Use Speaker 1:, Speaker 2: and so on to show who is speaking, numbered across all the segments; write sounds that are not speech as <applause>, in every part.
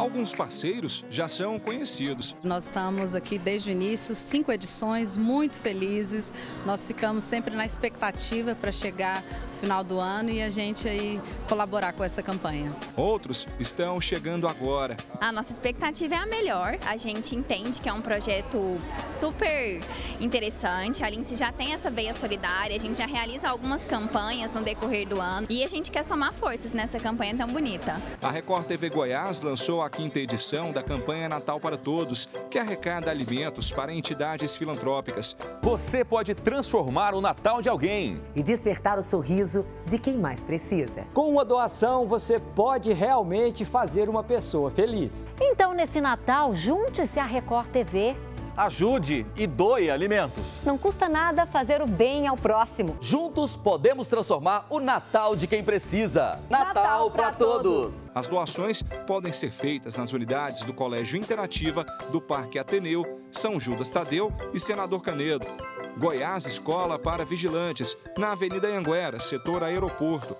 Speaker 1: Alguns parceiros já são conhecidos.
Speaker 2: Nós estamos aqui desde o início, cinco edições, muito felizes. Nós ficamos sempre na expectativa para chegar final do ano e a gente aí colaborar com essa campanha.
Speaker 1: Outros estão chegando agora.
Speaker 3: A nossa expectativa é a melhor. A gente entende que é um projeto super interessante. A Lince já tem essa veia solidária, a gente já realiza algumas campanhas no decorrer do ano e a gente quer somar forças nessa campanha tão bonita.
Speaker 1: A Record TV Goiás lançou a quinta edição da campanha Natal para Todos, que arrecada alimentos para entidades filantrópicas.
Speaker 4: Você pode transformar o Natal de alguém
Speaker 5: e despertar o sorriso de quem mais precisa.
Speaker 6: Com uma doação, você pode realmente fazer uma pessoa feliz.
Speaker 7: Então, nesse Natal, junte-se à Record TV.
Speaker 4: Ajude e doe alimentos.
Speaker 7: Não custa nada fazer o bem ao próximo.
Speaker 8: Juntos podemos transformar o Natal de quem precisa. Natal, Natal para todos.
Speaker 1: As doações podem ser feitas nas unidades do Colégio Interativa do Parque Ateneu, São Judas Tadeu e Senador Canedo. Goiás Escola para Vigilantes, na Avenida Anguera, setor aeroporto.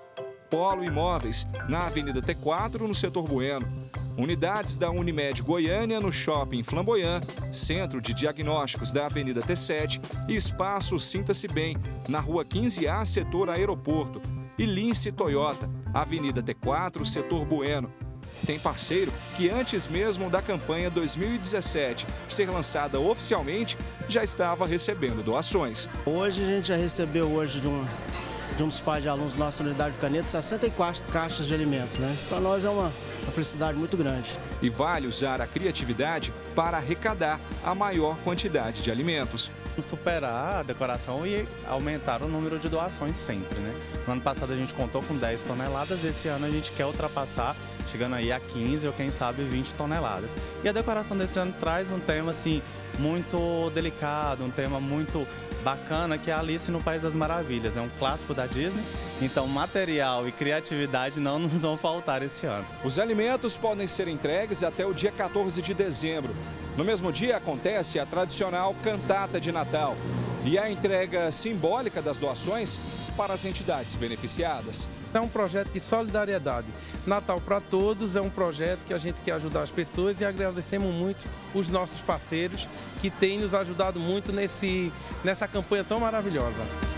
Speaker 1: Polo Imóveis, na Avenida T4, no setor Bueno. Unidades da Unimed Goiânia no Shopping Flamboyant, Centro de Diagnósticos da Avenida T7 e Espaço Sinta-se Bem, na Rua 15A, setor Aeroporto. E Lince Toyota, Avenida T4, setor Bueno. Tem parceiro que antes mesmo da campanha 2017 ser lançada oficialmente, já estava recebendo doações.
Speaker 9: Hoje a gente já recebeu hoje de um de um dos pais de alunos da nossa unidade de caneta 64 caixas de alimentos. Né? Isso para nós é uma, uma felicidade muito grande.
Speaker 1: E vale usar a criatividade para arrecadar a maior quantidade de alimentos.
Speaker 10: Superar a decoração e aumentar o número de doações sempre, né? No ano passado a gente contou com 10 toneladas, esse ano a gente quer ultrapassar, chegando aí a 15 ou quem sabe 20 toneladas. E a decoração desse ano traz um tema assim muito delicado, um tema muito bacana que é Alice no País das Maravilhas. É um clássico da Disney, então material e criatividade não <laughs> nos vão faltar esse ano.
Speaker 1: Os alimentos podem ser entregues até o dia 14 de dezembro. No mesmo dia acontece a tradicional cantata de Natal e a entrega simbólica das doações para as entidades beneficiadas.
Speaker 11: É um projeto de solidariedade. Natal para Todos é um projeto que a gente quer ajudar as pessoas e agradecemos muito os nossos parceiros que têm nos ajudado muito nesse, nessa campanha tão maravilhosa.